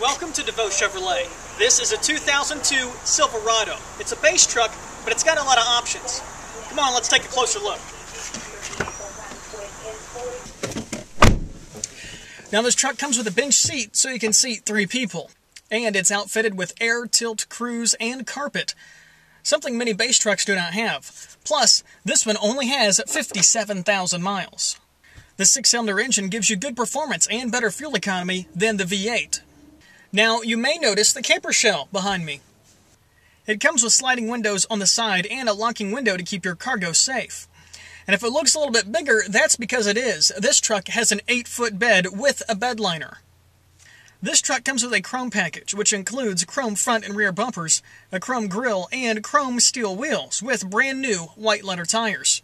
Welcome to DeVoe Chevrolet. This is a 2002 Silverado. It's a base truck, but it's got a lot of options. Come on, let's take a closer look. Now this truck comes with a bench seat so you can seat three people. And it's outfitted with air, tilt, cruise, and carpet. Something many base trucks do not have. Plus, this one only has 57,000 miles. The six-cylinder engine gives you good performance and better fuel economy than the V8. Now, you may notice the camper shell behind me. It comes with sliding windows on the side and a locking window to keep your cargo safe. And if it looks a little bit bigger, that's because it is. This truck has an 8-foot bed with a bed liner. This truck comes with a chrome package, which includes chrome front and rear bumpers, a chrome grille, and chrome steel wheels with brand new white letter tires.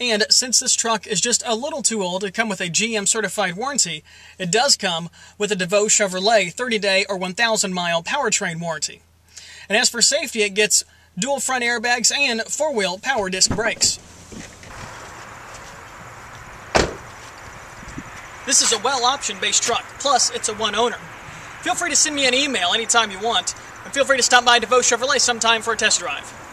And since this truck is just a little too old to come with a GM certified warranty, it does come with a DeVoe Chevrolet 30 day or 1,000 mile powertrain warranty. And as for safety, it gets dual front airbags and four wheel power disc brakes. This is a well optioned base truck, plus it's a one owner. Feel free to send me an email anytime you want, and feel free to stop by DeVoe Chevrolet sometime for a test drive.